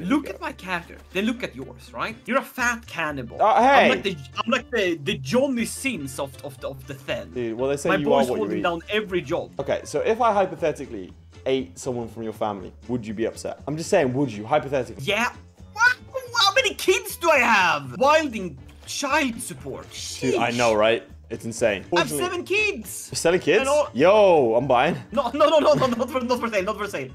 look at my character, then look at yours, right? You're a fat cannibal. Uh, I'm like the I'm like the, the Johnny Sins of of the, of the Fen. Dude, well, they say My you are boy's what you holding eat. down every job. Okay, so if I hypothetically ate someone from your family, would you be upset? I'm just saying, would you? Hypothetically. Yeah. What? How many kids do I have? Wilding child support. Dude, I know, right? It's insane. I have seven kids. You're selling kids? Yo, I'm buying. No, no, no, no, no, not for, not for sale, not for sale.